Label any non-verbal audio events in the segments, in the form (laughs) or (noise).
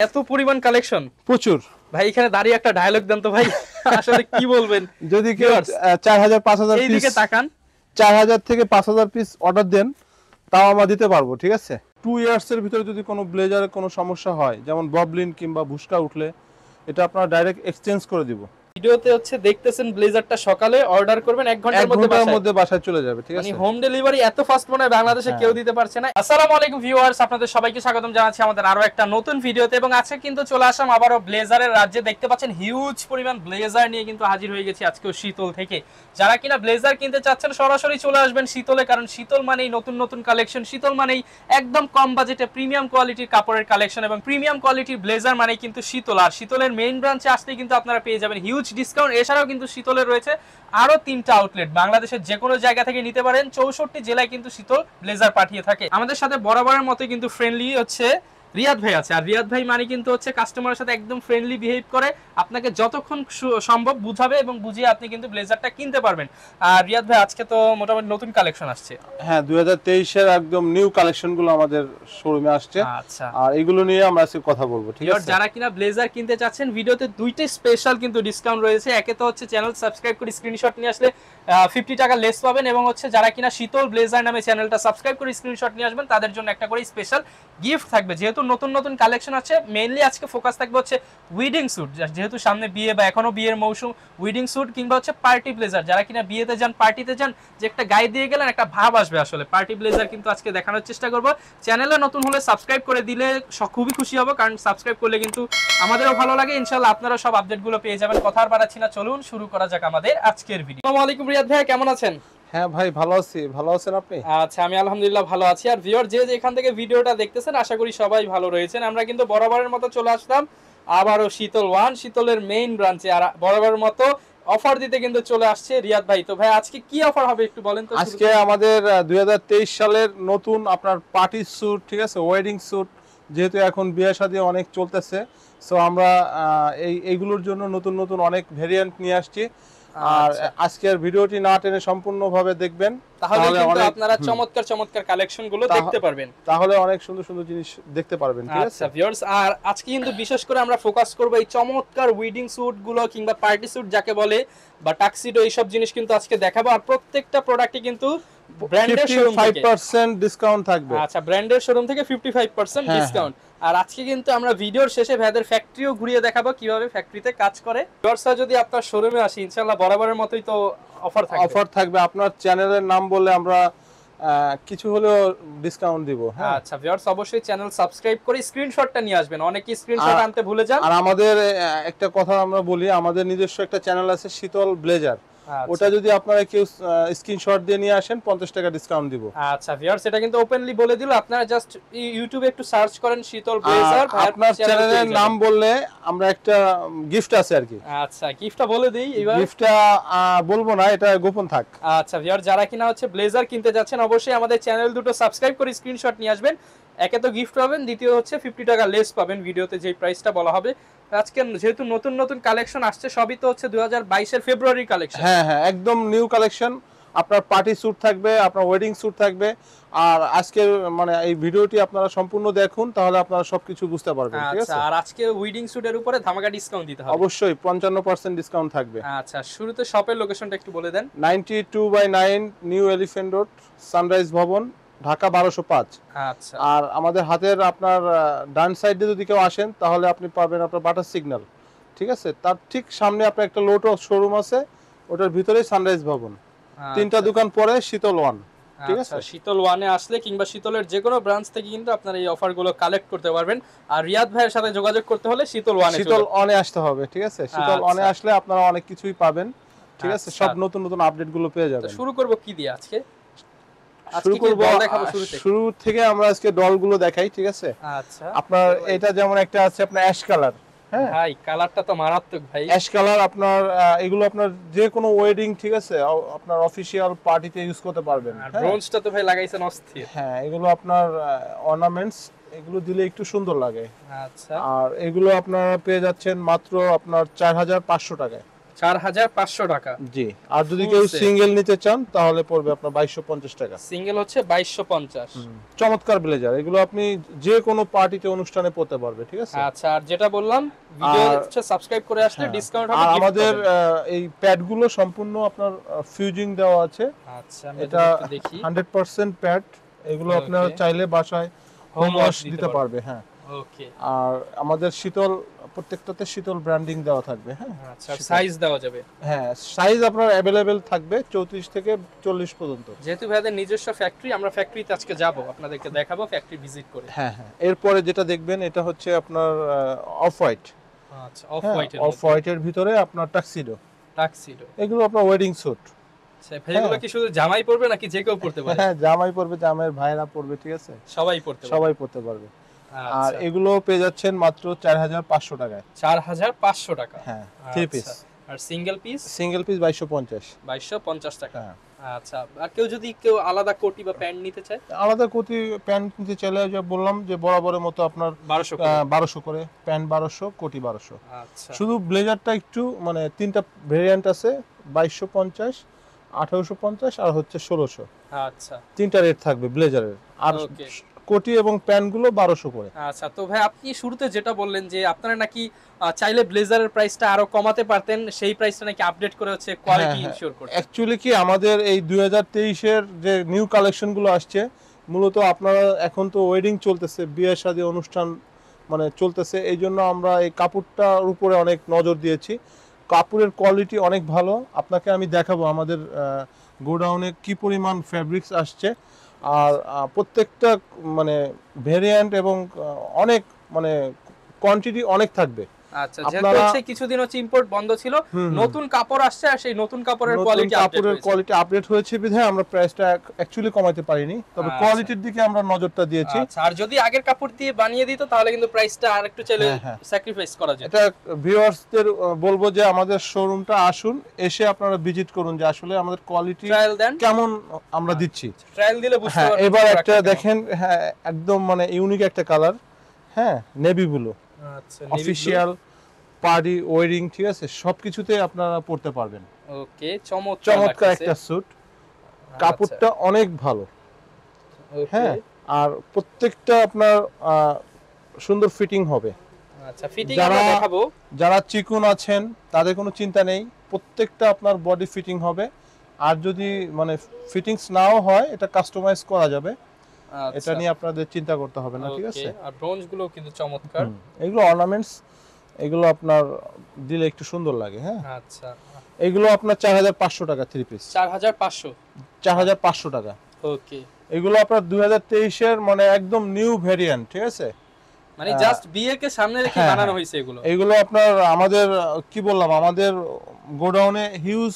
এত পরিমাণ কালেকশন প্রচুর। ভাই এখানে দাঁড়িয়ে একটা ডায়লগ দেন তো ভাই। (laughs) আসলে কি বলবেন? যদি কেউ চার হাজার পাঁচ হাজার এইদিকে পিস তাকান। চার হাজার থেকে পাঁচ হাজার পিস অর্ডার দেন তাও আমরা দিতে পারব ঠিক আছে? টু ইয়ার্স এর ভিতরে যদি কোনো ব্লেজারে কোনো সমস্যা হয় যেমন ববলিন কিংবা ভুসকা উঠলে এটা আপনারা ডাইরেক্ট এক্সচেঞ্জ করে দিব। ভিডিওতে হচ্ছে দেখতেছেন ব্লেজারটা সকালে অর্ডার করবেন এক ঘণ্টার মধ্যে। মধ্যে বাসায় চলে যাবে ঠিক মানে আছে? হোম ডেলিভারি এত ফাস্ট মনে হয় বাংলাদেশে হ্যাঁ। কেউ দিতে পারছে না। আসসালামু আলাইকুম ভিউয়ার্স আপনাদের সবাইকে স্বাগতম জানাচ্ছি আমাদের আরও একটা নতুন ভিডিওতে। এবং আজকে কিন্তু চলে আসলাম আবারও ব্লেজারের রাজ্যে। দেখতে পাচ্ছেন হিউজ পরিমাণ ব্লেজার নিয়ে কিন্তু হাজির হয়ে গেছি আজকেও শীতল থেকে। যারা কিনা ব্লেজার কিনতে চাচ্ছেন সরাসরি চলে আসবেন শীতলে কারণ শীতল মানেই নতুন নতুন কালেকশন শীতল মানেই একদম কম বাজেটে প্রিমিয়াম কোয়ালিটির কাপড়ের কালেকশন এবং প্রিমিয়াম কোয়ালিটির ব্লেজার মানেই কিন্তু শীতল। আর শীতলের মেইন ব্রাঞ্চে আসলেই কিন্তু আপনারা পেয়ে যাবেন হিউজ ডিসকাউন্ট এছাড়াও কিন্তু শীতলে রয়েছে আরও তিনটা আউটলেট বাংলাদেশের যে কোনো জায়গা থেকে নিতে পারেন, চৌষট্টি জেলায় কিন্তু শীতল ব্লেজার পাঠিয়ে থাকে। আমাদের সাথে বরাবরের মতো কিন্তু ফ্রেন্ডলি হচ্ছে রিয়াদ ভাই আছে। আর রিয়াদ ভাই মানে কিন্তু হচ্ছে কাস্টমারের সাথে একদম ফ্রেন্ডলি বিহেভ করে আপনাকে যতক্ষণ সম্ভব বুঝাবে এবং বুঝিয়ে আপনি কিন্তু ব্লেজারটা কিনতে পারবেন। আর রিয়াদ ভাই আজকে তো মোটামুটি নতুন কালেকশন আসছে। হ্যাঁ দুই হাজার তেইশের একদম নিউ কালেকশনগুলো আমাদের শোরুমে আসছে। আচ্ছা। আর এগুলো নিয়ে আমরা আজকে কথা বলব ঠিক আছে? যারা কিনা ব্লেজার কিনতে চাচ্ছেন ভিডিওতে দুইটাই স্পেশাল কিন্তু ডিসকাউন্ট রয়েছে। একে তো হচ্ছে চ্যানেল সাবস্ক্রাইব করে স্ক্রিনশট নিয়ে আসলে ফিফটি টাকা লেস পাবেন এবং হচ্ছে যারা কিনা শীতল ব্লেজার নামে চ্যানেলটা সাবস্ক্রাইব করে স্ক্রিনশট নিয়ে আসবেন তাদের জন্য একটা করে স্পেশাল গিফট থাকবে। যেহেতু নতুন নতুন কালেকশন আছে। মেইনলি আজকে ফোকাস থাকবে হচ্ছে উইডিং স্যুট যেহেতু সামনে বিয়ে বা এখনও বিয়ের মৌসুম উইডিং স্যুট কিংবা হচ্ছে পার্টি ব্লেজার যারা কিনা বিয়েতে যান পার্টিতে যান, যে একটা গায়ে দিয়ে গেলেন, একটা ভাব আসবে আসলে। পার্টি ব্লেজার কিন্তু আজকে দেখানোর চেষ্টা করব। চ্যানেলে নতুন হলে সাবস্ক্রাইব করে দিলে খুবই খুশি হব, কারণ সাবস্ক্রাইব করলে কিন্তু আমাদেরও ভালো লাগে। ইনশাল্লাহ আপনারা সব আপডেটগুলো পেয়ে যাবেন। কথা আর বাড়াচ্ছি না। চলুন, শুরু করা যাক আমাদের আজকের ভিডিও আসসালামু আলাইকুম রিয়াদ ভাই, কেমন আছেন? হ্যাঁ ভাই ভালো আছি। ভালো আছেন আপনি? আচ্ছা আমি আলহামদুলিল্লাহ ভালো আছি। আর ভিউয়ার যে যেখান থেকে ভিডিওটা দেখতেছেন আশা করি সবাই ভালো রয়েছেন। আমরা কিন্তু বরাবরের মতো চলে আসলাম আবারও শীতল ওয়ান শীতলের মেইন ব্রাঞ্চে আর বরাবরের মতো অফার দিতে কিন্তু চলে আসছে রিয়াদ ভাই। তো ভাই আজকে কি অফার হবে একটু বলেন তো আজকে আমাদের দুই হাজার তেইশ সালের নতুন আপনার পার্টি স্যুট ঠিক আছে? ওয়েডিং স্যুট যেহেতু এখন বিয়ে শাদী অনেক চলতেছে। সো আমরা এই এইগুলোর জন্য নতুন নতুন অনেক ভেরিয়েন্ট নিয়ে আসছি। আর আচ্ছা। আজকের ভিডিওটি না টেনে সম্পূর্ণভাবে দেখবেন তাহলে কিন্তু আপনারা চমৎকার চমৎকার কালেকশনগুলো দেখতে পারবেন। তাহলে অনেক সুন্দর সুন্দর জিনিস দেখতে পারবেন ঠিক আছে? আচ্ছা ভিউয়ার্স আর আজকে কিন্তু বিশেষ করে আমরা ফোকাস করব এই চমৎকার উইডিং স্যুটগুলো কিংবা পার্টি স্যুট যাকে বলে বা টাক্সিডো এইসব জিনিস কিন্তু আজকে দেখাবো। আর প্রত্যেকটা প্রোডাক্টই কিন্তু ব্র্যান্ডের শোরুম থেকে। ডিসকাউন্ট থাকবে। আচ্ছা ব্র্যান্ডের শোরুম থেকে 55% হ্যাঁ, ডিসকাউন্ট আর আজকে কিন্তু আমরা ভিডিওর শেষে ভ্যাদের ফ্যাক্টরিও ঘুরিয়ে দেখাবো কীভাবে ফ্যাক্টরিতে কাজ করে। ভিউয়ার্সরা যদি আপনার শোরুমে আসে ইনশাআল্লাহ বরাবরের মতোই তো অফার থাকবে। অফার থাকবে। আপনার চ্যানেলের নাম বললে আমরা কিছু হলেও ডিসকাউন্ট দিব হ্যাঁ। আচ্ছা ভিউয়ার্স অবশ্যই চ্যানেল সাবস্ক্রাইব করে স্ক্রিনশটটা নিয়ে আসবেন। অনেকে স্ক্রিনশট আনতে ভুলে যান। আর আমাদের একটা কথা আমরা বলি আমাদের নিজস্ব একটা চ্যানেল আছে শীতল ব্লেজার। আচ্ছা। ওটা যদি আপনারা কেউ স্ক্রিনশট দিয়ে নিয়ে আসেন পঞ্চাশ টাকা ডিসকাউন্ট দিব। আচ্ছা ভিউয়ার্স এটা কিন্তু ওপেনলি বলে দিল। আপনারা জাস্ট ইউটিউবে একটু সার্চ করেন শীতল ব্লেজার আপনার চ্যানেলের নাম বললে আমরা একটা গিফট আছে আর কি। আচ্ছা গিফটটা বলে দেই এবার। গিফটটা বলব না এটা গোপন থাক। আচ্ছা ভিউয়ার যারা কিনা হচ্ছে ব্লেজার কিনতে যাচ্ছেন অবশ্যই আমাদের চ্যানেল দুটো সাবস্ক্রাইব করে স্ক্রিনশট নিয়ে আসবেন। একে তো গিফট পাবেন দ্বিতীয় হচ্ছে ফিফটি টাকা লেস পাবেন ভিডিওতে যেই প্রাইসটা বলা হবে। আজকে যেহেতু নতুন নতুন কালেকশন আসছে সবই তো হচ্ছে দুই হাজার বাইশের ফেব্রুয়ারি কালেকশন হ্যাঁ হ্যাঁ একদম নিউ কালেকশন আপনার পার্টি স্যুট থাকবে আপনার ওয়েডিং স্যুট থাকবে। আর আজকে মানে এই ভিডিওটি আপনারা সম্পূর্ণ দেখুন তাহলে আপনারা সবকিছু বুঝতে পারবেন ঠিক আচ্ছা আছে? আর আজকে ওয়েডিং স্যুটের উপরে ধামাকা ডিসকাউন্ট দিতে হবে। অবশ্যই পঞ্চান্ন পার্সেন্ট ডিসকাউন্ট থাকবে। আচ্ছা শুরুতে শপের লোকেশনটা একটু বলে দেন। Ninety two by nine new elephant road sunrise ভবন ঢাকা বারোশো পাঁচ। আচ্ছা। আর আমাদের হাতের আপনার ডান সাইডে যদি কেউ আসেন তাহলে আপনি পাবেন আপনার বাটার সিগন্যাল ঠিক আছে? তার ঠিক সামনে আপনার একটা লোটো শোরুম আছে ওটার ভিতরেই সানরাইজ ভবন। তিনটা আচ্ছা। দোকান পরে শীতল ওয়ান ঠিক আচ্ছা, আছে? শীতল ওয়ানে আসলে কিংবা শীতলের যে কোনো ব্রাঞ্চ থেকে কিন্তু আপনারা এই অফারগুলো কালেক্ট করতে পারবেন। আর রিয়াদ ভাইয়ের সাথে যোগাযোগ করতে হলে শীতল ওয়ানে শীতল অনে আসতে হবে ঠিক আছে? শীতল। অনে আসলে আপনারা অনেক কিছুই পাবেন ঠিক আছে। সব নতুন নতুন আপডেটগুলো পেয়ে যাবেন। শুরু করব কি দিয়ে আজকে? শুরু করব শুরু থেকে? আমরা আজকে ডলগুলো দেখাই ঠিক আছে? আচ্ছা। আপনার এটা যেমন একটা আছে আপনার অ্যাশ কালার ভাই কালারটা তো মারাত্মক ভাই। অ্যাশ কালার আপনার এগুলো আপনার যে কোনো ওয়েডিং ঠিক আছে? আপনার অফিসিয়াল পার্টিতে ইউজ করতে পারবেন আর হ্যাঁ? ব্রোঞ্জটা তো ভাই লাগাইছেন অস্থির। হ্যাঁ এগুলো আপনার অর্নামেন্টস এগুলো দিলে একটু সুন্দর লাগে। আচ্ছা। আর এগুলো আপনারা পেয়ে যাচ্ছেন মাত্র আপনার চার হাজার পাঁচশো টাকায়। চার হাজার পাঁচশো টাকা। জি। আর যদি কেউ সিঙ্গেল নিতে চান তাহলে পড়বে আপনার বাইশশো পঞ্চাশ টাকা। সিঙ্গেল হচ্ছে বাইশশো পঞ্চাশ। চমৎকার ব্লেজার। এগুলো আপনি যে কোনো পার্টিতে অনুষ্ঠানে পড়তে পারবে ঠিক আছে? আচ্ছা আর যেটা বললাম ভিডিও হচ্ছে সাবস্ক্রাইব করে আসলে হ্যাঁ। ডিসকাউন্ট হবে আমাদের এই প্যাডগুলো সম্পূর্ণ আপনার ফিউজিং দেওয়া আছে। আচ্ছা এটা এটা দেখি। হান্ড্রেড পার্সেন্ট প্যাড এগুলো. আপনার চাইলে বাসায় হোম ওয়াশ দিতে পারবে। হ্যাঁ। ওকে আর আমাদের শীতল প্রত্যেকটাতে শীতল ব্র্যান্ডিং দেওয়া থাকবে হ্যাঁ? আচ্ছা সাইজ দেওয়া যাবে। হ্যাঁ সাইজ আপনার অ্যাভেলেবেল থাকবে চৌত্রিশ থেকে চল্লিশ পর্যন্ত। যেহেতু ভাইদের নিজস্ব ফ্যাক্টরি আমরা ফ্যাক্টরিতে আজকে যাব আপনাদেরকে দেখাবো ফ্যাক্টরি ভিজিট করে। হ্যাঁ হ্যাঁ এরপরে যেটা দেখবেন এটা হচ্ছে আপনার অফ হোয়াইট আচ্ছা অফ হ্যাঁ, হোয়াইটের অফ হোয়াইটের ভিতরে আপনার টাক্সিডো টাক্সিডো এগুলো আপনার ওয়েডিং স্যুট আচ্ছা কি শুধু জামাই পরবে নাকি যে কেউ পড়তে পারে? হ্যাঁ জামাই পরবে জামাইয়ের ভাইরা পরবে ঠিক আছে? সবাই পড়তে সবাই পরতে পারবে। আর আচ্ছা। এগুলো পেয়ে যাচ্ছেন মাত্র চার হাজার পাঁচশো টাকায়। চার হাজার পাঁচশো টাকা। হ্যাঁ থ্রি পিস। আচ্ছা। আর সিঙ্গেল পিস সিঙ্গেল পিস বাইশশো পঞ্চাশ। বাইশশো পঞ্চাশ টাকা। হ্যাঁ। আচ্ছা আর কেউ যদি কেউ আলাদা কোটি বা প্যান্ট নিতে চায়? আলাদা কোটি প্যান্ট কিনতে চাইলে যে বললাম যে বরাবরের মতো আপনার বারোশো বারোশো করে। প্যান্ট বারোশো কোটি বারোশো। আচ্ছা। শুধু ব্লেজারটা একটু মানে তিনটা ভেরিয়েন্ট আছে বাইশশো পঞ্চাশ আঠারোশো পঞ্চাশ আর হচ্ছে ষোলোশো। আচ্ছা। তিনটা রেট থাকবে ব্লেজারের। আর. কোটি এবং প্যান্টগুলো বারোশো করে। আচ্ছা তো ভাই আপনি শুরুতে যেটা বললেন যে আপনারা নাকি চাইলে ব্লেজারের প্রাইসটা আরও কমাতে পারতেন সেই প্রাইসটা নাকি আপডেট করে হচ্ছে কোয়ালিটি। ইনশিওর করতে অ্যাকচুয়ালি কি আমাদের এই দুই তেইশের যে নিউ কালেকশনগুলো আসছে মূলত আপনারা এখন তো ওয়েডিং চলতেছে বিয়ে শাদী অনুষ্ঠান মানে চলতেছে এই জন্য আমরা এই কাপড়টার উপরে অনেক নজর দিয়েছি। কাপড়ের কোয়ালিটি অনেক ভালো। আপনাকে আমি দেখাবো আমাদের গোডাউনে কি পরিমাণ ফ্যাব্রিক্স আসছে। আর প্রত্যেকটা মানে ভেরিয়েন্ট এবং অনেক মানে কোয়ান্টিটি অনেক থাকবে। আচ্ছা যেহেতু হচ্ছে কিছুদিন হচ্ছে ইম্পোর্ট বন্ধ ছিল। নতুন কাপড় আসছে আর সেই নতুন কাপড়ের কোয়ালিটি আপডেট কাপড়ের হয়েছে কোয়ালিটি আপডেট হয়েছে বিধায় আমরা প্রাইসটা অ্যাকচুয়ালি কমাতে পারিনি তবে আচ্ছা। কোয়ালিটির দিকে আমরা নজরটা দিয়েছি আচ্ছা আর যদি আগের কাপড় দিয়ে বানিয়ে দিত তাহলে কিন্তু প্রাইসটা আর একটু চাইলে হ্যাঁ, হ্যাঁ। স্যাক্রিফাইস করা যেত এটা ভিউয়ার্সদের বলব যে আমাদের শোরুমটা আসুন এসে আপনারা ভিজিট করুন যে আসলে আমাদের কোয়ালিটি কেমন আমরা দিচ্ছি ট্রায়াল দিলে বুঝতে হ্যাঁ পারবেন এবার একটা দেখেন হ্যাঁ একদম মানে ইউনিক একটা কালার হ্যাঁ নেভি ব্লু আচ্ছা। অফিসিয়াল পার্টি ওয়েডিং ঠিক আছে? সবকিছুতে আপনারা পড়তে পারবেন। ওকে চমৎকার চমৎকার একটা স্যুট কাপড়টা অনেক ভালো। হ্যাঁ আর প্রত্যেকটা আপনার সুন্দর ফিটিং হবে। আচ্ছা ফিটিং যারা- আমরা দেখাবো। যারা চিকুন আছেন তাদের কোনো চিন্তা নেই। প্রত্যেকটা আপনার বডি ফিটিং হবে। আর যদি মানে ফিটিংস নাও হয় এটা কাস্টমাইজ করা যাবে। এটা আচ্ছা নিয়ে আপনাদের চিন্তা করতে হবে না ঠিক আছে? আর ব্রোঞ্জগুলো কিন্তু চমৎকার। এগুলো অর্নামেন্টস এগুলো আপনার দিলে একটু সুন্দর লাগে হ্যাঁ? আচ্ছা। এগুলো আপনার চার হাজার পাঁচশো টাকা থ্রি পিস চার হাজার পাঁচশো? চার হাজার পাঁচশো টাকা। ওকে। এগুলো আপনার দুই হাজার তেইশের মানে একদম নিউ ভেরিয়েন্ট ঠিক আছে? মানে জাস্ট বিয়েকে সামনে রেখে হ্যাঁ, বানানো হ্যাঁ। হয়েছে এগুলো? এগুলো আপনার আমাদের কি বললাম আমাদের গোডাউনে হিউজ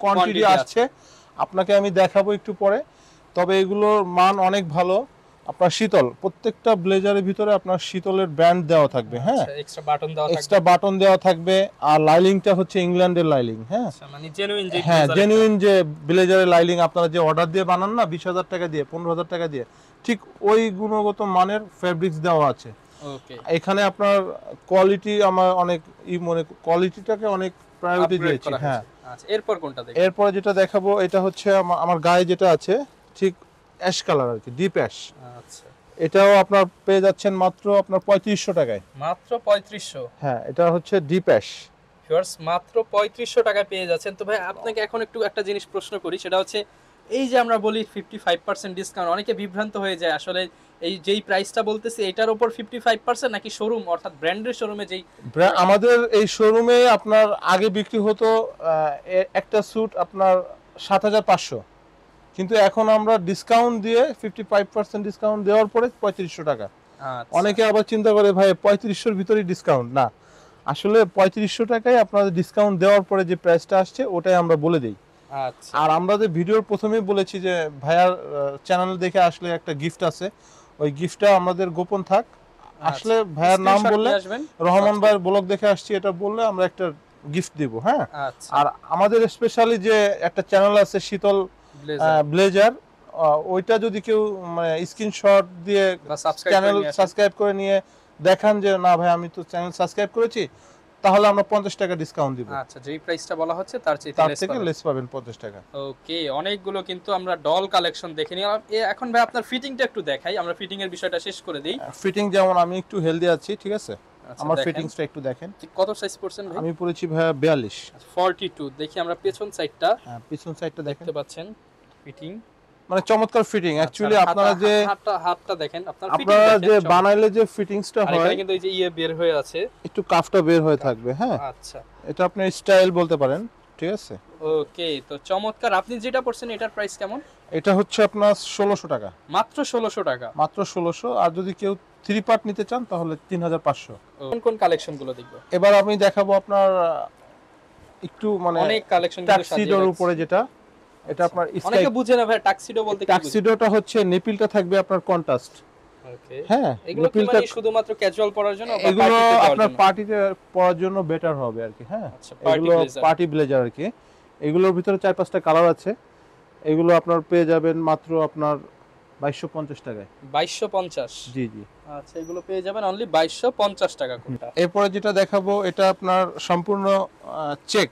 কোয়ান্টিটি আসছে। আপনাকে আমি দেখাবো একটু পরে। তবে এগুলোর মান অনেক ভালো। আপনার শীতল প্রত্যেকটা ব্লেজারের ভিতরে আপনার শীতলের ব্যান্ড দেওয়া থাকবে হ্যাঁ? এক্সট্রা বাটন দেওয়া থাকবে। এক্সট্রা বাটন দেওয়া থাকবে আর লাইলিংটা হচ্ছে ইংল্যান্ডের লাইলিং হ্যাঁ? আচ্ছা, মানে জেনুইন যে হ্যাঁ জেনুইন যে ব্লেজারের লাইলিং আপনারা যে অর্ডার দিয়ে বানান না বিশ হাজার টাকা দিয়ে পনেরো হাজার টাকা দিয়ে ঠিক ওই গুণগত মানের ফেব্রিক্স দেওয়া আছে। ওকে এখানে আপনার কোয়ালিটি আমার অনেক ই মনে কোয়ালিটিটাকে অনেক প্রায়োরিটি দিয়েছি হ্যাঁ। আচ্ছা এরপর কোনটা এরপরে যেটা দেখাবো এটা হচ্ছে আমার গায়ে যেটা আছে ঠিক অ্যাশ কালার আর কি ডিপ অ্যাশ আচ্ছা। এটাও আপনার পেয়ে যাচ্ছেন মাত্র আপনার পঁয়ত্রিশশো টাকায়। মাত্র পঁয়ত্রিশশো? হ্যাঁ এটা হচ্ছে ডিপ অ্যাশ ভিউয়ার্স মাত্র পঁয়ত্রিশশো টাকায় পেয়ে যাচ্ছেন। তো ভাই আপনাকে এখন একটু একটা জিনিস প্রশ্ন করি সেটা হচ্ছে এই যে আমরা বলি ফিফটি ফাইভ পার্সেন্ট ডিসকাউন্ট অনেকে বিভ্রান্ত হয়ে যায় আসলে এই যেই প্রাইসটা বলতেছি এটার উপর ফিফটি ফাইভ পার্সেন্ট নাকি শোরুম অর্থাৎ ব্র্যান্ডের শোরুমে যেই আমাদের এই শোরুমে আপনার আগে বিক্রি হতো একটা স্যুট আপনার সাত হাজার পাঁচশো। কিন্তু এখন আমরা ডিসকাউন্ট দিয়ে ফিফটি ফাইভ পার্সেন্ট ডিসকাউন্ট দেওয়ার পরে পঁয়ত্রিশশো টাকা। আচ্ছা, অনেকে আবার চিন্তা করে ভাই পঁয়ত্রিশশোর ভিতরেই ডিসকাউন্ট না। আসলে পঁয়ত্রিশশো টাকায় আপনাদের ডিসকাউন্ট দেওয়ার পরে যে প্রাইসটা আসছে ওটাই আমরা বলে দিই। আচ্ছা। আর আমরা যে ভিডিওর প্রথমেই বলেছি যে ভাইয়ার চ্যানেল দেখে আসলে একটা গিফট আছে। ওই গিফটটা আমাদের গোপন থাক। আসলে ভাইয়ার নাম বললে রহমান ভাইয়ের ব্লগ দেখে আসছি এটা বললে আমরা একটা গিফট দিব হ্যাঁ? আচ্ছা। আর আমাদের স্পেশালি যে একটা চ্যানেল আছে শীতল ব্লেজার ওইটা যদি কেউ মানে স্ক্রিনশট দিয়ে চ্যানেল। সাবস্ক্রাইব করে নিয়ে দেখান যে না ভাই আমি তো চ্যানেল সাবস্ক্রাইব করেছি তাহলে আমরা পঞ্চাশ টাকা ডিসকাউন্ট দিব। আচ্ছা যেই প্রাইসটা বলা হচ্ছে তার চেয়ে তার থেকে লেস পাবেন পঞ্চাশ টাকা। ওকে অনেকগুলো কিন্তু আমরা ডল কালেকশন দেখে নিলাম। এখন ভাই আপনার ফিটিংটা একটু দেখাই আমরা ফিটিং এর বিষয়টা শেষ করে দিই। ফিটিং যেমন আমি একটু হেলদি আছি ঠিক আছে? আচ্ছা, আমার। ফিটিংসটা একটু দেখেন। কত সাইজ পড়ছেন ভাই? আমি পড়েছি ভাইয়া বিয়াল্লিশ। 42 দেখি আমরা পেছন সাইডটা হ্যাঁ পিছন সাইডটা দেখতে পাচ্ছেন। ফিটিং মানে চমৎকার ফিটিং অ্যাকচুয়ালি আপনারা যে হাতটা হাতটা দেখেন আপনার আপনারা যে বানাইলে যে ফিটিংসটা হয় কিন্তু এই যে ইয়ে বের হয়ে আছে। একটু কাফটা বের হয়ে থাকবে হ্যাঁ। আচ্ছা। এটা আপনি স্টাইল বলতে পারেন ঠিক আছে? ওকে তো চমৎকার। আপনি যেটা পড়ছেন এটার প্রাইস কেমন? এটা হচ্ছে আপনার ষোলোশো টাকা। মাত্র ষোলোশো টাকা? মাত্র ষোলোশো আর যদি কেউ থ্রি পার্ট নিতে চান তাহলে তিন হাজার পাঁচশো। কোন কোন কালেকশনগুলো দেখব? এবার আমি দেখাবো আপনার একটু মানে অনেক কালেকশন উপরে যেটা। এটা আপনার অনেকে বুঝে না ভাই টাক্সিডো বলতে বুঝে? হচ্ছে নেপিলটা থাকবে আপনার কন্ট্রাস্ট হ্যাঁ এগুলো মানে শুধুমাত্র ক্যাজুয়াল পরার জন্য এগুলো আপনার পার্টিতে পরার জন্য বেটার হবে আর কি হ্যাঁ। আচ্ছা এগুলো পার্টি ব্লেজার আর কি। এগুলোর ভিতরে চার পাঁচটা কালার আছে। এগুলো আপনার পেয়ে যাবেন মাত্র আপনার বাইশশো পঞ্চাশ টাকায়। 2250 জি জি। আচ্ছা এগুলো পেয়ে যাবেন অনলি 2250 টাকা কোনটা? এরপরে যেটা দেখাবো এটা আপনার সম্পূর্ণ চেক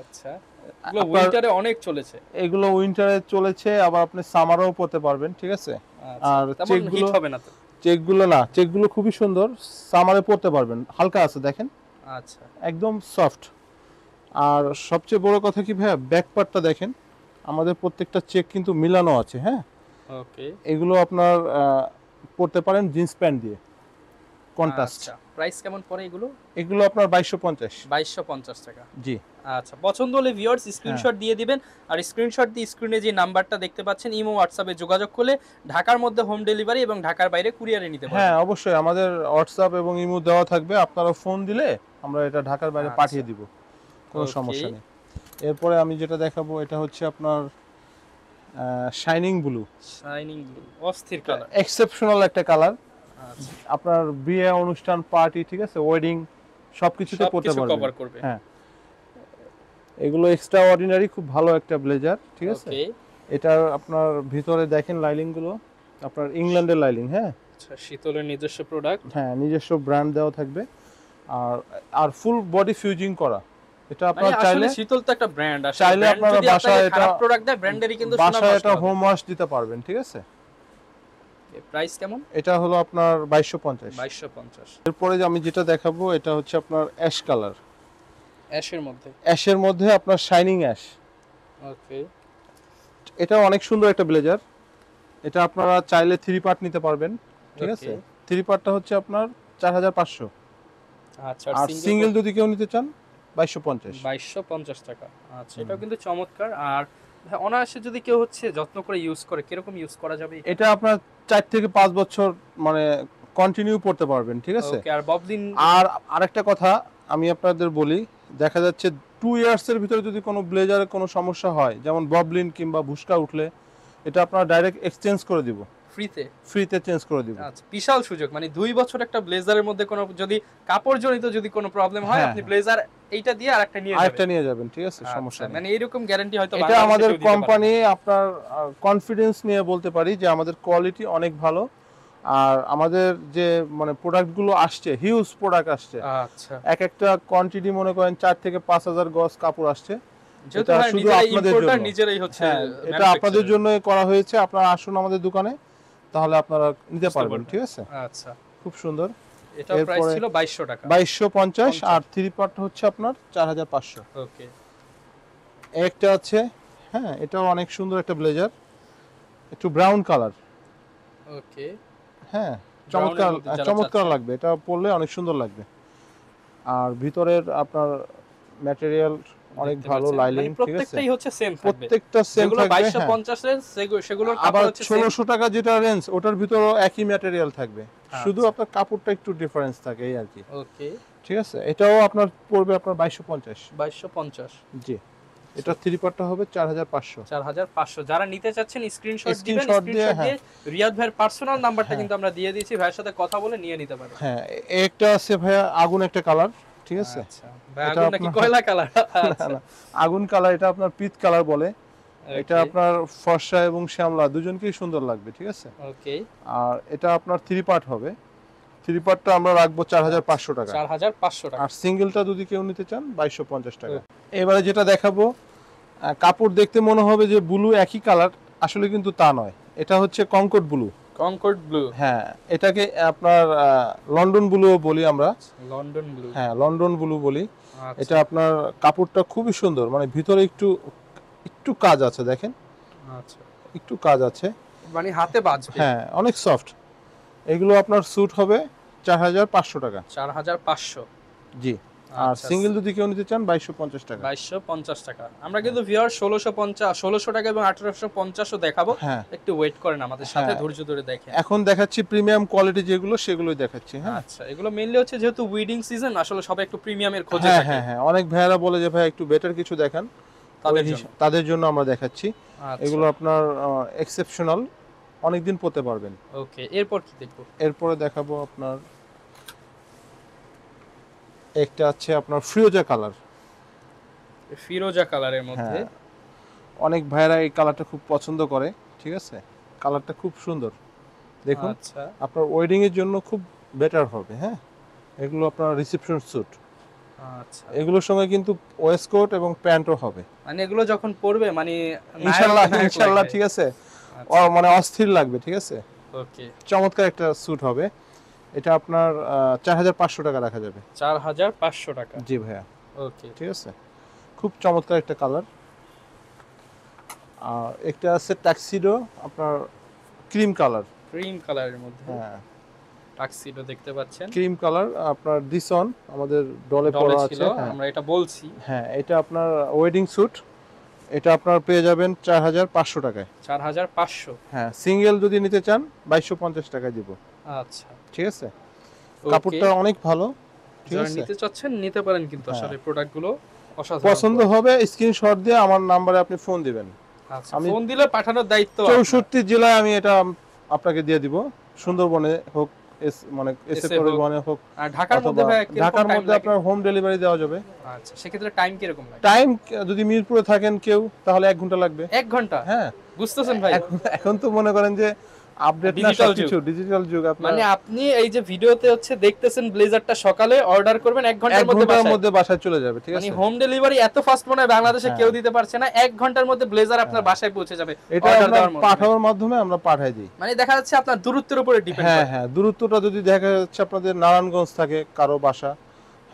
আচ্ছা। উইন্টারে অনেক চলেছে। এগুলো উইন্টারে চলেছে আবার আপনি সামারেও পরতে পারবেন ঠিক আছে? আচ্ছা আর চেকগুলো হবে না তো। চেকগুলো না চেকগুলো খুবই সুন্দর সামারে পরতে পারবেন হালকা আছে দেখেন। আচ্ছা। একদম সফট আর সবচেয়ে বড় কথা কি ভাইয়া ব্যাক পার্টটা দেখেন আমাদের প্রত্যেকটা চেক কিন্তু মিলানো আছে হ্যাঁ? ওকে এগুলো আপনার পরতে পারেন জিন্স প্যান্ট দিয়ে কন্ট্রাস্ট প্রাইস কেমন পড়ে এগুলো? এগুলো আপনার বাইশশো পঞ্চাশ। 2250 টাকা। জি। আচ্ছা পছন্দ হলে ভিউয়ার্স স্ক্রিনশট দিয়ে দিবেন। আর স্ক্রিনশট দিয়ে স্ক্রিনে যে নাম্বারটা দেখতে পাচ্ছেন ইমো হোয়াটসঅ্যাপে যোগাযোগ করলে ঢাকার মধ্যে হোম ডেলিভারি এবং ঢাকার বাইরে কুরিয়ারে নিতে হ্যাঁ অবশ্যই। আমাদের হোয়াটসঅ্যাপ এবং ইমো দেওয়া থাকবে। আপনারা ফোন দিলে আমরা এটা ঢাকার বাইরে আচ্ছা। পাঠিয়ে দিব। কোনো সমস্যা নেই। এরপরে আমি যেটা দেখাবো এটা হচ্ছে আপনার শাইনিং ব্লু শাইনিং ব্লু অস্থির কালার এক্সেপশনাল একটা কালার আপনার বিয়ে অনুষ্ঠান পার্টি ঠিক আছে? ওয়েডিং সবকিছুতে পারবেন। হ্যাঁ। এগুলো এক্সট্রা অর্ডিনারি খুব ভালো একটা ব্লেজার ঠিক আছে? এটার আপনার ভিতরে দেখেন লাইলিংগুলো আপনার ইংল্যান্ডের লাইলিং হ্যাঁ? আচ্ছা শীতলের নিজস্ব প্রোডাক্ট হ্যাঁ নিজস্ব ব্র্যান্ড দেওয়া থাকবে। আর আর ফুল বডি ফিউজিং করা। এটা মানে আপনার চাইলে শীতল তো একটা ব্র্যান্ড আসলে চাইলে আপনারা বাসায় এটা- প্রোডাক্ট দেয় ব্র্যান্ডেরই কিন্তু বাসায় এটা হোম ওয়াশ দিতে পারবেন ঠিক আছে? প্রাইস কেমন? এটা হলো আপনার বাইশশো পঞ্চাশ। 2250 এরপরে আমি যেটা দেখাবো এটা হচ্ছে আপনার অ্যাশ কালার অ্যাশের মধ্যে? অ্যাশের মধ্যে আপনার শাইনিং অ্যাশ ওকে এটা অনেক সুন্দর একটা ব্লেজার এটা আপনারা চাইলে থ্রি পার্ট নিতে পারবেন ঠিক আছে? থ্রি পার্টটা হচ্ছে আপনার চার হাজার পাঁচশো। আচ্ছা আর সিঙ্গেল যদি কেউ নিতে চান? বাইশশো পঞ্চাশ। বাইশশো পঞ্চাশ টাকা। আচ্ছা এটাও কিন্তু চমৎকার। আর অনায়াসে যদি কেউ হচ্ছে যত্ন করে ইউজ করে কীরকম ইউজ করা যাবে? এটা আপনার চার থেকে পাঁচ বছর মানে কন্টিনিউ পড়তে পারবেন ঠিক আছে? আর ববদিন আর আরেকটা কথা আমি আপনাদের বলি দেখা যাচ্ছে টু ইয়ার্স এর ভিতরে যদি কোনো ব্লেজারের কোনো সমস্যা হয় যেমন ববলিন কিংবা ভুসকা উঠলে এটা আপনার ডাইরেক্ট এক্সচেঞ্জ করে দিব। ফ্রিতে ফ্রিতে চেঞ্জ করে দিব। আচ্ছা বিশাল সুযোগ। মানে দুই বছর একটা ব্লেজারের মধ্যে কোনো যদি কাপড় জনিত যদি কোনো প্রবলেম হয় হ্যাঁ, আপনি হ্যাঁ। ব্লেজার এইটা দিয়ে আরেকটা নিয়ে আরেকটা যাবেন। নিয়ে যাবেন ঠিক আছে আচ্ছা, সমস্যা নেই। মানে এরকম গ্যারান্টি হয়তো এটা আমাদের। কোম্পানি আপনার কনফিডেন্স নিয়ে বলতে পারি যে আমাদের কোয়ালিটি অনেক ভালো। আর আমাদের যে মানে প্রোডাক্টগুলো আসছে হিউজ প্রোডাক্ট আসছে আচ্ছা। এক একটা কোয়ান্টিটি মনে করেন চার থেকে পাঁচ হাজার গজ কাপড় আসছে। এটা শুধু আপনাদের জন্য। হ্যাঁ এটা আপনাদের জন্য করা হয়েছে। আপনারা আসুন আমাদের দোকানে। তাহলে আপনারা নিতে পারবেন। ঠিক আছে? আচ্ছা। খুব সুন্দর। এটা প্রাইস ছিল বাইশশো টাকা। বাইশশো পঞ্চাশ পঞ্চাশ। আর থ্রি পার্ট হচ্ছে আপনার চার হাজার পাঁচশো। ওকে। একটা আছে হ্যাঁ এটাও অনেক সুন্দর একটা ব্লেজার। একটু ব্রাউন কালার ওকে। হ্যাঁ চমৎকার চমৎকার লাগবে। এটা পরলে অনেক সুন্দর লাগবে। আর ভিতরের আপনার ম্যাটেরিয়াল অনেক ভালো। লাইলিং মানে ঠিক আছে? প্রত্যেকটাই হচ্ছে সেম প্রত্যেকটা সেম যেগুলো থাকবে বাইশশো হ্যাঁ। সেগুলোর আবার কাপড় হচ্ছে same। ষোলোশো টাকা যেটা রেঞ্জ ওটার ভিতরেও একই ম্যাটেরিয়াল থাকবে। শুধু আচ্ছা। আপনার কাপড়টা একটু ডিফারেন্স থাকে এই আর কি। ওকে ঠিক আছে? এটাও আপনার পড়বে আপনার বাইশশো পঞ্চাশ। বাইশশো পঞ্চাশ। জি। এটা থ্রি পার্টটা হবে চার হাজার পাঁচশো। চার হাজার পাঁচশো। যারা নিতে চাচ্ছেন স্ক্রিনশট দিবেন স্ক্রিনশট দিয়ে রিয়াদ ভাইয়ের পার্সোনাল নাম্বারটা হ্যাঁ। কিন্তু আমরা দিয়ে দিয়েছি। ভাইয়ের সাথে কথা বলে নিয়ে নিতে পারেন। হ্যাঁ একটা আছে ভাইয়া আগুন একটা কালার ঠিক আছে? আচ্ছা। এটা আগুন আপনার- (laughs) কয়লা কালার? আগুন কালার এটা আপনার পিত কালার বলে। এটা আপনার ফর্সা এবং শ্যামলা দুজনকেই সুন্দর লাগবে ঠিক আছে? ওকে আর এটা আপনার থ্রি পার্ট হবে। থ্রি পার্টটা আমরা রাখব চার হাজার পাঁচশো টাকা। চার হাজার পাঁচশো টাকা। আর সিঙ্গেলটা যদি কেউ নিতে চান বাইশশো পঞ্চাশ টাকা। এবারে যেটা দেখাবো কাপড় দেখতে মনে হবে যে ব্লু একই কালার আসলে কিন্তু তা নয়। এটা হচ্ছে কঙ্কট ব্লু কনকর্ড ব্লু হ্যাঁ এটাকে আপনার লন্ডন ব্লুও বলি আমরা। লন্ডন ব্লু হ্যাঁ লন্ডন ব্লু বলি। আচ্ছা। এটা আপনার কাপড়টা খুবই সুন্দর মানে ভিতরে একটু একটু কাজ আছে দেখেন। আচ্ছা। একটু কাজ আছে। মানে হাতে বাজবে। হ্যাঁ অনেক সফট। এগুলো আপনার স্যুট হবে চার হাজার পাঁচশো টাকা। চার হাজার পাঁচশো। জি। আর আচ্ছা। সিঙ্গেল যদি কেউ নিতে চান বাইশশো পঞ্চাশ টাকা। বাইশশো পঞ্চাশ টাকা। আমরা কিন্তু ভিওর ষোলোশো পঞ্চাশ ষোলোশো টাকা এবং আঠারোশো পঞ্চাশও দেখাবো। হ্যাঁ। একটু ওয়েট করেন আমাদের সাথে হ্যাঁ। ধৈর্য ধরে দেখেন। এখন দেখাচ্ছি প্রিমিয়াম কোয়ালিটি যেগুলো সেগুলোই দেখাচ্ছি হ্যাঁ। আচ্ছা এগুলো মেনলি হচ্ছে যেহেতু উইডিং সিজন আসলে সবাই একটু প্রিমিয়ামের খোঁজে হ্যাঁ থাকে। হ্যাঁ হ্যাঁ। অনেক ভাইয়ারা বলে যে ভাই একটু বেটার কিছু দেখান। তাদের জন্য। তাদের জন্য আমরা দেখাচ্ছি। আচ্ছা, এগুলো আপনার এক্সেপশনাল অনেক দিন পরতে পারবেন। ওকে এরপর কি দেখব? এরপরে দেখাবো আপনার একটা আছে আপনার ফিরোজা কালার। ফিরোজা কালারের মধ্যে। হ্যাঁ। অনেক ভাইয়েরা এই কালারটা খুব পছন্দ করে ঠিক আছে? কালারটা খুব সুন্দর। দেখুন আচ্ছা। আপনার ওয়েডিং এর জন্য খুব বেটার হবে হ্যাঁ? এগুলো আপনার রিসেপশন স্যুট আচ্ছা। এগুলোর সঙ্গে কিন্তু ওয়েস্টকোট এবং প্যান্টও হবে। মানে এগুলো যখন পরবে মানে ইনশাল্লাহ লাগবে। ঠিক আছে? আচ্ছা, মানে অস্থির লাগবে ঠিক আছে? ওকে চমৎকার একটা স্যুট হবে। এটা আপনার চার হাজার পাঁচশো টাকা রাখা যাবে। চার হাজার পাঁচশো টাকা? জি ভাইয়া। ওকে। ঠিক আছে? খুব চমৎকার একটা কালার। আর একটা আছে ট্যাক্সিডো আপনার ক্রিম কালার ক্রিম কালারের মধ্যে? হ্যাঁ। টাক্সিডো দেখতে পাচ্ছেন? ক্রিম কালার আপনার দিসন আমাদের ডলে ডলে পড়া আছে হ্যাঁ। আমরা এটা বলছি। হ্যাঁ এটা আপনার ওয়েডিং স্যুট এটা আপনার পেয়ে যাবেন চার হাজার পাঁচশো টাকায়। চার হাজার পাঁচশো? হ্যাঁ সিঙ্গেল যদি নিতে চান বাইশশো পঞ্চাশ টাকায় দিব। আচ্ছা। ঠিক আছে? কাপড়টা অনেক ভালো যারা নিতে চাচ্ছেন নিতে পারেন কিন্তু হ্যাঁ। আসলে প্রোডাক্টগুলো অসাধারণ পছন্দ হবে স্ক্রিনশট দিয়ে আমার নাম্বারে আপনি ফোন দিবেন। আচ্ছা আমি- ফোন দিলে পাঠানোর দায়িত্ব আপনার। চৌষট্টি জেলায় আমি এটা আপনাকে দিয়ে দিব। সুন্দরবনে হোক এস- মানে হোক, পরিবহনে হোক আর ঢাকার মধ্যে ঢাকার মধ্যে আপনার হোম ডেলিভারি দেওয়া যাবে। আচ্ছা সেক্ষেত্রে টাইম কীরকম লাগে? টাইম যদি মিরপুরে থাকেন কেউ তাহলে এক ঘণ্টা লাগবে। এক ঘণ্টা? হ্যাঁ। বুঝতেছেন ভাই? এখন এখন তো মনে করেন যে আপডেট না সবকিছু ডিজিটাল যুগ আপনার। মানে আপনি এই যে ভিডিওতে হচ্ছে দেখতেছেন ব্লেজারটা সকালে অর্ডার করবেন এক ঘণ্টার মধ্যে বাসায়। মধ্যে বাসায় চলে যাবে ঠিক মানে আছে? হোম ডেলিভারি এত ফাস্ট মনে হয় বাংলাদেশে হ্যাঁ। কেউ দিতে পারছে না এক ঘণ্টার মধ্যে ব্লেজার আপনার হ্যাঁ। বাসায় পৌঁছে যাবে এটা আমরা পাঠানোর মাধ্যমে আমরা পাঠাই দিই। মানে দেখা যাচ্ছে আপনার দূরত্বের উপরে ডিপেন্ড হ্যাঁ হ্যাঁ দূরত্বটা যদি দেখা যাচ্ছে আপনাদের নারায়ণগঞ্জ থাকে কারও বাসা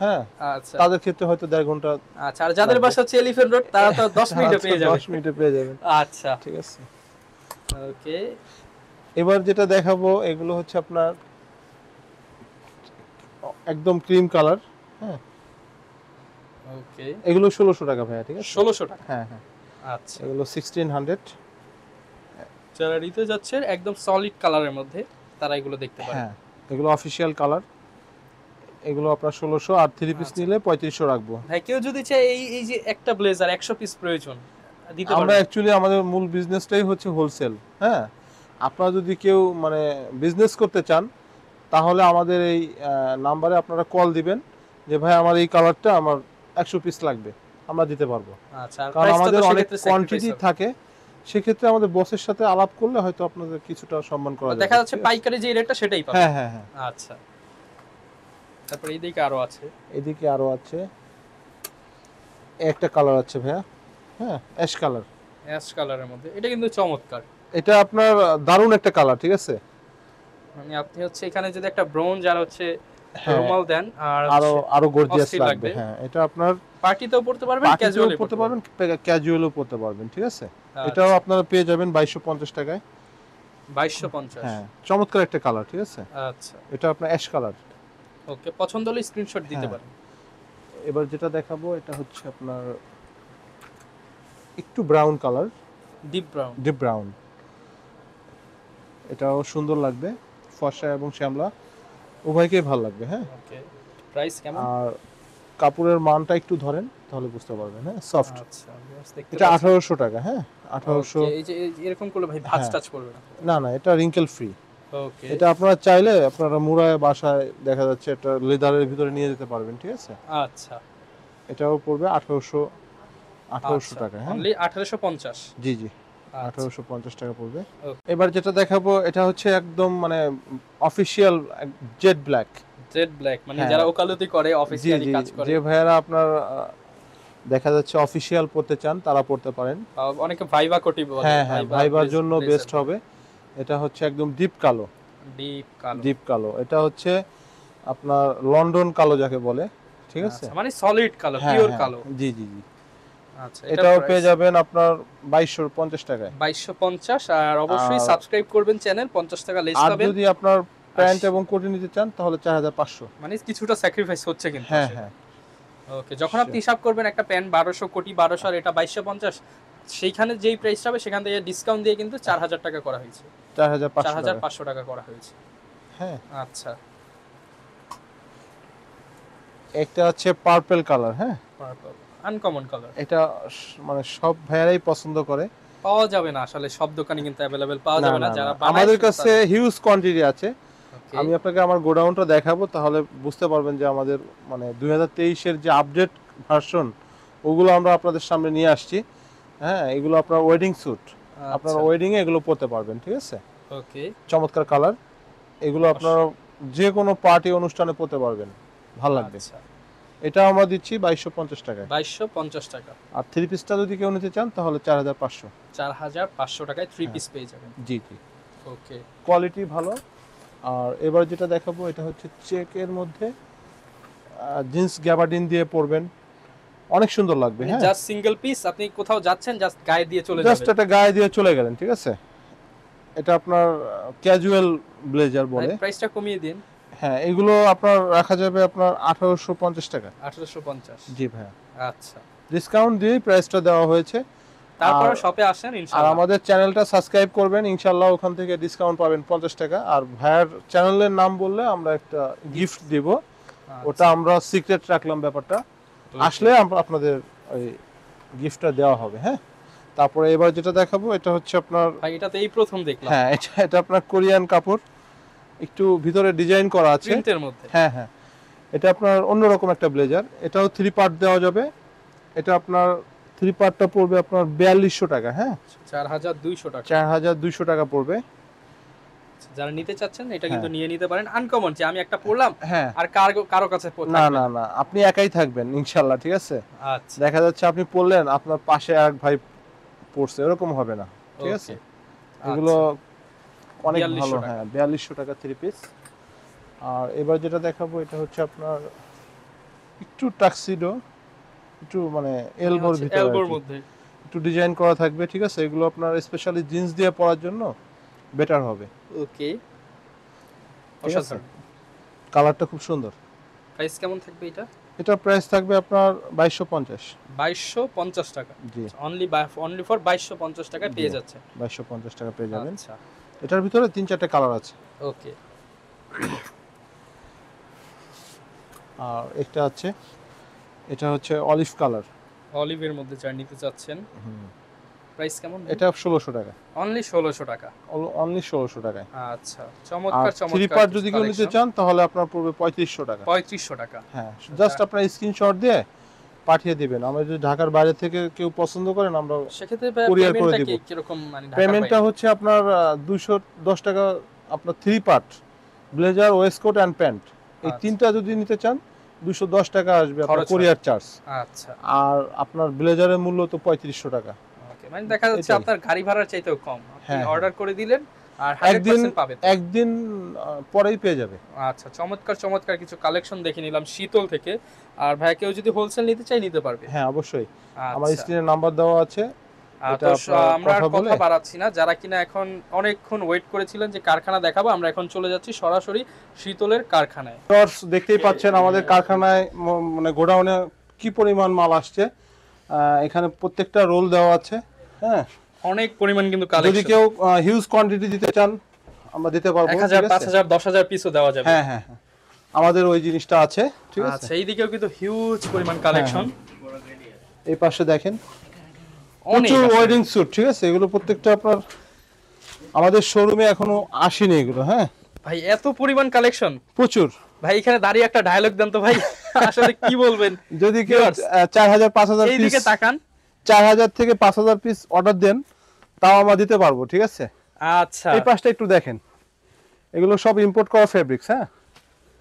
হ্যাঁ আচ্ছা। তাদের ক্ষেত্রে হয়তো দেড় ঘণ্টা আচ্ছা আর যাদের বাসা হচ্ছে এলিফ্যান্ট রোড তারা তো 10 (laughs) মিনিটে পেয়ে যাবে। দশ মিনিটে পেয়ে যাবেন। আচ্ছা। ঠিক আছে। ওকে এবার যেটা দেখাবো এগুলো হচ্ছে আপনার একদম ক্রিম কালার হ্যাঁ। ওকে। এগুলো ষোলোশো টাকা ভাইয়া ঠিক আছে? 1600 টাকা? হ্যাঁ হ্যাঁ। আচ্ছা। এগুলো সিক্সটিন হান্ড্রেড যারা নিতে যাচ্ছে একদম সলিড কালারের মধ্যে তারা এগুলো দেখতে পারে হ্যাঁ এগুলো অফিসিয়াল কালার এগুলো আপনার ষোলোশো আর থ্রি পিস আচ্ছা। নিলে পঁয়ত্রিশশো রাখব। ভাই কেউ যদি চায় এই এই যে একটা ব্লেজার 100 পিস প্রয়োজন দিতে আমরা অ্যাকচুয়ালি আমাদের মূল বিজনেসটাই হচ্ছে হোলসেল হ্যাঁ। আপনারা যদি কেউ মানে বিজনেস করতে চান তাহলে আমাদের এই নাম্বারে আপনারা কল দিবেন যে ভাই আমার এই কালারটা আমার একশো পিস লাগবে আমরা দিতে পারব। আচ্ছা কারণ আমাদের অনেক কোয়ান্টিটি থাকে সেক্ষেত্রে আমাদের বসের সাথে আলাপ করলে হয়তো আপনাদের কিছুটা সম্মান করা দেখা যাচ্ছে পাইকারি যে রেটটা সেটাই পাবে হ্যাঁ হ্যাঁ হ্যাঁ। আচ্ছা। তারপরে এইদিকে আরও আছে। এদিকে আরও আছে। একটা কালার আছে ভাইয়া। হ্যাঁ অ্যাশ কালার অ্যাশ কালারের মধ্যে। এটা কিন্তু চমৎকার। এটা আপনার দারুণ একটা কালার ঠিক আছে? মানে আপনি হচ্ছে এখানে যদি একটা ব্রোঞ্জ আর হচ্ছে হ্যাঁ। রুমাল দেন আর আরও আরও গর্জিয়াস লাগবে। হ্যাঁ। এটা আপনার পার্টিতেও পড়তে পারবেন পার্টিতেও ক্যাজুয়ালি পড়তে পারবেন ক্যাজুয়ালও পড়তে পারবেন ঠিক আছে? আচ্ছা। এটাও আপনারা পেয়ে যাবেন বাইশশো পঞ্চাশ টাকায়। 2250 হ্যাঁ চমৎকার একটা কালার ঠিক আছে? আচ্ছা। এটা আপনার অ্যাশ কালার ওকে পছন্দ হলে স্ক্রিনশট দিতে হ্যাঁ। পারেন। এবার যেটা দেখাবো এটা হচ্ছে আপনার একটু brown colour deep brown deep brown এটাও সুন্দর লাগবে ফর্সা এবং শ্যামলা। উভয়কেই ভালো লাগবে হ্যাঁ। প্রাইস কেমন? আর কাপড়ের মানটা একটু ধরেন তাহলে বুঝতে পারবেন হ্যাঁ সফট আচ্ছা এটা। আঠারোশো টাকা হ্যাঁ আঠারোশো। Okay, এই যে এরকম করলে ভাই ভাঁজ হ্যাঁ। টাচ করবে না। না এটা রিঙ্কেল ফ্রি ওকে এটা আপনারা চাইলে আপনারা মুড়ায় বাসায় দেখা যাচ্ছে একটা লেদারের ভিতরে নিয়ে যেতে পারবেন ঠিক আছে? আচ্ছা। এটাও পড়বে আঠারোশো আঠারোশো টাকা হ্যাঁ। অনলি 1850 জি জি। আচ্ছা। আঠারোশো পঞ্চাশ টাকা পড়বে। এবার যেটা দেখাবো এটা হচ্ছে একদম মানে official jet black jet black মানে হ্যাঁ। যারা ওকালতি করে অফিসিয়ালি কাজ করে। যে ভাইয়ারা আপনার দেখা যাচ্ছে অফিসিয়াল পড়তে চান তারা পড়তে পারেন। অনেকে ভাইবা কোটি বলে হ্যাঁ হ্যাঁ ভাইবার জন্য বেস্ট হবে। এটা হচ্ছে একদম ডিপ কালো। ডিপ কালো। ডিপ কালো। এটা হচ্ছে আপনার লন্ডন কালো যাকে বলে ঠিক আছে? আচ্ছা, মানে সলিড কালো হ্যাঁ, পিওর হ্যাঁ, কালো। জি জি জি। আচ্ছা এটাও পেয়ে যাবেন আপনার বাইশশো পঞ্চাশ টাকায়। বাইশশো পঞ্চাশ আর অবশ্যই সাবস্ক্রাইব করবেন চ্যানেল পঞ্চাশ টাকা লেস আর পাবেন। যদি আপনার প্যান্ট এবং কোটি নিতে চান তাহলে চার হাজার পাঁচশো। মানে কিছুটা স্যাক্রিফাইস হচ্ছে কিন্তু হ্যাঁ হ্যাঁ। ওকে যখন আপনি হিসাব করবেন একটা প্যান্ট বারোশো কোটি বারোশো আর এটা বাইশশো পঞ্চাশ সেইখানে যেই প্রাইসটা হবে সেখান থেকে ডিসকাউন্ট দিয়ে কিন্তু চার হাজার টাকা করা হয়েছে। চার হাজার চার হাজার পাঁচশো টাকা করা হয়েছে। হ্যাঁ। আচ্ছা। একটা হচ্ছে পার্পেল কালার হ্যাঁ? আনকমন কালার এটা মানে সব ভাইয়ারাই পছন্দ করে। পাওয়া যাবে না আসলে সব দোকানে কিন্তু পাওয়া যাবে না, যারা আমাদের কাছে হিউজ কোয়ান্টিটি আছে। আমি আপনাকে আমার গোডাউনটা দেখাবো তাহলে বুঝতে পারবেন যে আমাদের মানে তেইশের যে আপডেট ভার্সন ওগুলো আমরা আপনাদের সামনে নিয়ে আসছি। হ্যাঁ এগুলো আপনার ওয়েডিং স্যুট আপনার ওয়েডিং এ এগুলো পরতে পারবেন ঠিক আছে? Okay, চমৎকার কালার এগুলো আপনার যে কোনো পার্টি অনুষ্ঠানে পরতে পারবেন। ভালো লাগবে। আচ্ছা, এটা আমরা দিচ্ছি বাইশশো পঞ্চাশ টাকায়। বাইশশো পঞ্চাশ টাকা। আর থ্রি পিসটা যদি কেউ নিতে চান তাহলে চার হাজার পাঁচশো। চার হাজার পাঁচশো টাকায় থ্রি হ্যাঁ। পিস পেয়ে যাবেন। জি জি। ওকে কোয়ালিটি ভালো। আর এবার যেটা দেখাবো এটা হচ্ছে চেকের মধ্যে জিন্স গ্যাবার্ডিন দিয়ে পরবেন। অনেক সুন্দর লাগবে হ্যাঁ। জাস্ট সিঙ্গেল পিস আপনি কোথাও যাচ্ছেন জাস্ট গায়ে দিয়ে চলে যাবেন। জাস্ট একটা গায়ে দিয়ে চলে গেলেন ঠিক আছে? এটা আপনার ক্যাজুয়াল ব্লেজার বলে। প্রাইসটা কমিয়ে দিন। হ্যাঁ এগুলো আপনার রাখা যাবে আপনার আঠারোশো পঞ্চাশ টাকা। আঠারোশো পঞ্চাশ? জি ভাইয়া। আচ্ছা। ডিসকাউন্ট দিয়েই প্রাইসটা দেওয়া হয়েছে। তারপরে শপে আসেন আর আমাদের চ্যানেলটা সাবস্ক্রাইব করবেন ইনশাল্লাহ ওখান থেকে ডিসকাউন্ট পাবেন পঞ্চাশ টাকা। আর ভাইয়ার চ্যানেলের নাম বললে আমরা একটা গিফট দিব। আচ্ছা, ওটা আমরা সিক্রেট রাখলাম ব্যাপারটা। আসলে আপনাদের ওই গিফটটা দেওয়া হবে হ্যাঁ? তারপরে এবার যেটা দেখাবো এটা হচ্ছে আপনার এটা তো এই প্রথম দেখলাম। হ্যাঁ এটা এটা আপনার কোরিয়ান কাপড়। একটু ভিতরে ডিজাইন করা আছে। প্রিন্টের মধ্যে। হ্যাঁ হ্যাঁ। এটা আপনার অন্যরকম একটা ব্লেজার। এটাও থ্রি পার্ট দেওয়া যাবে। এটা আপনার থ্রি পার্টটা পড়বে আপনার বিয়াল্লিশশো টাকা হ্যাঁ? চার হাজার দুইশো টাকা। চার হাজার দুইশো টাকা পড়বে। যারা নিতে চাচ্ছেন এটা কিন্তু হ্যাঁ। নিয়ে নিতে পারেন। আনকমন যে আমি একটা পড়লাম হ্যাঁ আর কারও কারও কাছে না না না। আপনি একাই থাকবেন ইনশাল্লাহ ঠিক আছে? আচ্ছা। দেখা যাচ্ছে আপনি পড়লেন আপনার পাশে এক ভাই পড়ছে এরকম হবে না ঠিক আছে? এগুলো আচ্ছা। অনেক ভালো হ্যাঁ বিয়াল্লিশশো টাকা থ্রি পিস আর এবার যেটা দেখাবো এটা হচ্ছে আপনার একটু টাক্সিডো একটু মানে এলবোর ভিতরে একটু ডিজাইন করা থাকবে ঠিক আছে? এগুলো আপনার স্পেশালি জিন্স দিয়ে পরার জন্য বেটার হবে। ওকে। কালারটা খুব সুন্দর। প্রাইস কেমন থাকবে এটা? এটা প্রাইস থাকবে আপনার বাইশশো পঞ্চাশ। বাইশশো পঞ্চাশ টাকা। জি। অনলি অনলি ফর বাইশশো পঞ্চাশ টাকায় পেয়ে। যাচ্ছে। বাইশশো পঞ্চাশ টাকা পেয়ে যাবেন। আচ্ছা। এটার ভিতরে তিন চারটে কালার আছে। ওকে। আর একটা আছে এটা হচ্ছে অলিভ কালার অলিভের মধ্যে যারা নিতে চাচ্ছেন প্রাইস কেমন এটা ষোলোশো টাকা। অনলি ষোলোশো টাকা। অনলি ষোলোশো টাকায়। আচ্ছা আর চমৎকার থ্রি চমৎকার পার্ট যদি কেউ নিতে চান তাহলে আপনার পড়বে পঁয়ত্রিশশো টাকা। পঁয়ত্রিশশো টাকা। হ্যাঁ জাস্ট আপনার স্ক্রিনশট দিয়ে পাঠিয়ে দিবেন। আমরা যদি ঢাকার বাইরে থেকে কেউ পছন্দ করেন আমরা Courier করে দিব। কীরকম মানে পেমেন্টটা হচ্ছে আপনার দুশো দশ টাকা আপনার three part blazer waistcoat and pant এই আচ্ছা। তিনটা যদি নিতে চান দুশো দশ টাকা আসবে আপনার হয়। কোরিয়ার চার্জ আচ্ছা। আর আপনার ব্লেজারের মূল্য তো পঁয়ত্রিশশো টাকা। ওকে মানে দেখা যাচ্ছে আপনার গাড়ি ভাড়ার চাইতেও কম। আপনি হ্যাঁ, অর্ডার করে দিলেন আর একদিন 100% একদিন পরেই পেয়ে যাবে। আচ্ছা চমৎকার চমৎকার কিছু কালেকশন দেখে নিলাম শীতল থেকে। আর ভাই কেউ যদি হোলসেল নিতে চাই নিতে পারবে। হ্যাঁ অবশ্যই। আমার আচ্ছা। স্ক্রিনে নাম্বার দেওয়া আছে। আমরা কথা বাড়াচ্ছি না। যারা কিনা এখন অনেকক্ষণ ওয়েট করেছিলেন যে কারখানা দেখাবো আমরা এখন চলে যাচ্ছি সরাসরি শীতলের কারখানায়। দেখতেই পাচ্ছেন আমাদের কারখানায় মানে গোডাউনে কি পরিমাণ মাল আসছে। এখানে প্রত্যেকটা রোল দেওয়া আছে। হ্যাঁ অনেক পরিমাণ কিন্তু যদি কালেকশন কেউ হিউজ কোয়ান্টিটি দিতে চান আমরা দিতে পারব এক হাজার ঠিক পাঁচ আছে? হাজার দশ হাজার পিসও দেওয়া যাবে। হ্যাঁ হ্যাঁ হ্যাঁ। আমাদের ওই জিনিসটা আছে ঠিক আছে? আচ্ছা এইদিকেও কিন্তু হিউজ পরিমাণ কালেকশন এই পাশে দেখেন। অনেক প্রচুর ওয়েডিং স্যুট ঠিক আছে? এগুলো প্রত্যেকটা আপনার আমাদের শোরুমে এখনও আসেনি এগুলো হ্যাঁ? ভাই এত পরিমাণ কালেকশন প্রচুর। ভাই এখানে দাঁড়িয়ে একটা ডায়লগ দেন তো ভাই। (laughs) আসলে কি বলবেন যদি কেউ Viewers, চার হাজার পাঁচ হাজার এইদিকে তাকান। চার হাজার থেকে পাঁচ হাজার পিস অর্ডার দেন তাও আমরা দিতে পারব ঠিক আছে? আচ্ছা। এই পাশটা একটু দেখেন। এগুলো সব ইম্পোর্ট করা ফেব্রিক্স হ্যাঁ?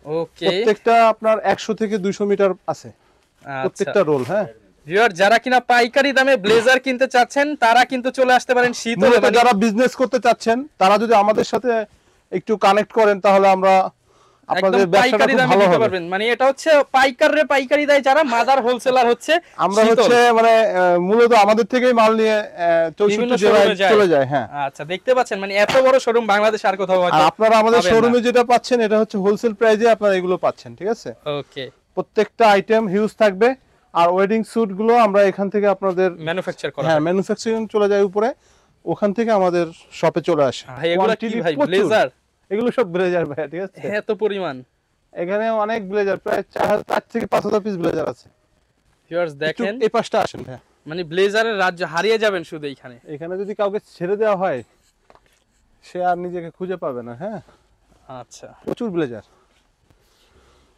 ওকে প্রত্যেকটা আপনার একশো থেকে দুইশো মিটার আছে। আচ্ছা। প্রত্যেকটা রোল হ্যাঁ? ভিউয়ার যারা কিনা পাইকারি দামে ব্লেজার কিনতে চাচ্ছেন তারা কিন্তু চলে আসতে পারেন শীতল যারা বিজনেস করতে চাচ্ছেন তারা যদি আমাদের সাথে একটু কানেক্ট করেন তাহলে আমরা আপনাদের পাইকারি দামে দিতে পারবেন। মানে এটা হচ্ছে পাইকার রে পাইকারি দেয় যারা মাদার হোলসেলার হচ্ছে আমরা হচ্ছে মানে মূলত আমাদের থেকেই মাল নিয়ে বিভিন্ন চৌষট্টি জেলায় চলে যায় হ্যাঁ। আচ্ছা দেখতে পাচ্ছেন মানে এত বড় শোরুম বাংলাদেশ আর কোথাও হয়তো আপনারা আমাদের শোরুমে যেটা পাচ্ছেন এটা হচ্ছে হোলসেল প্রাইজে আপনারা এগুলো পাচ্ছেন ঠিক আছে? ওকে প্রত্যেকটা আইটেম হিউজ থাকবে। আর ওয়েডিং স্যুটগুলো আমরা এখান থেকে আপনাদের ম্যানুফ্যাকচার করা হ্যাঁ ম্যানুফ্যাকচারিং চলে যায় উপরে। ওখান থেকে আমাদের শপে চলে আসে। এগুলো কি ভাই ব্লেজার এগুলো সব ব্লেজার ভাই ঠিক আছে? এত পরিমাণ। এখানে অনেক ব্লেজার প্রায় চার চার থেকে পাঁচ হাজার পিস ব্লেজার আছে। ভিউয়ার্স দেখেন। এই পাশটা আসেন ভাই মানে ব্লেজারের রাজ্য হারিয়ে যাবেন শুধু এইখানে। এখানে যদি কাউকে ছেড়ে দেওয়া হয় সে আর নিজেকে খুঁজে পাবে না হ্যাঁ? আচ্ছা। প্রচুর ব্লেজার।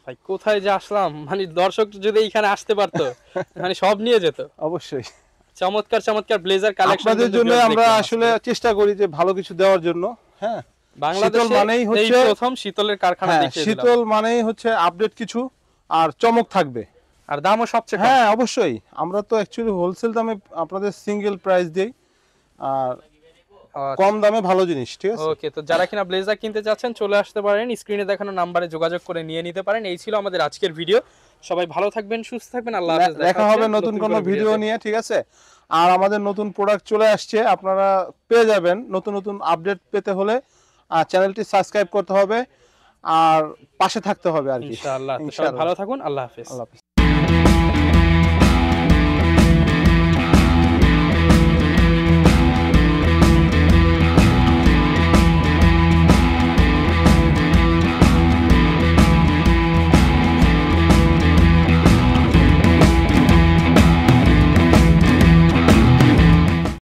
ভাই কোথায় যে আসলাম? মানে দর্শক যদি এইখানে আসতে পারতো (laughs) মানে সব নিয়ে যেত। অবশ্যই। চমৎকার চমৎকার ব্লেজার কালেকশন আপনাদের জন্য আমরা আসলে চেষ্টা করি যে ভালো কিছু দেওয়ার জন্য হ্যাঁ? শীতল মানেই হচ্ছে- প্রথম শীতলের কারখানা হ্যাঁ শীতল মানেই হচ্ছে আপডেট কিছু আর চমক থাকবে। আর দামও সবচেয়ে হ্যাঁ অবশ্যই। আমরা তো অ্যাকচুয়ালি হোলসেল দামে আপনাদের সিঙ্গেল প্রাইস দিই আর কম দামে ভালো জিনিস ঠিক আছে? ওকে তো যারা কিনা ব্লেজার কিনতে চাচ্ছেন চলে আসতে পারেন। স্ক্রিনে দেখানো নাম্বারে যোগাযোগ করে নিয়ে নিতে পারেন। এই ছিল আমাদের আজকের ভিডিও সবাই ভালো থাকবেন সুস্থ থাকবেন। আল্লাহ হাফেজ দেখা হবে নতুন কোনো ভিডিও নিয়ে ঠিক আছে? আর আমাদের নতুন প্রোডাক্ট চলে আসছে আপনারা পেয়ে যাবেন। নতুন নতুন আপডেট পেতে হলে চ্যানেলটি সাবস্ক্রাইব করতে হবে আর পাশে থাকতে হবে আর কি। ইনশাআল্লাহ। ভালো থাকুন আল্লাহ হাফেজ। আল্লাহ হাফেজ।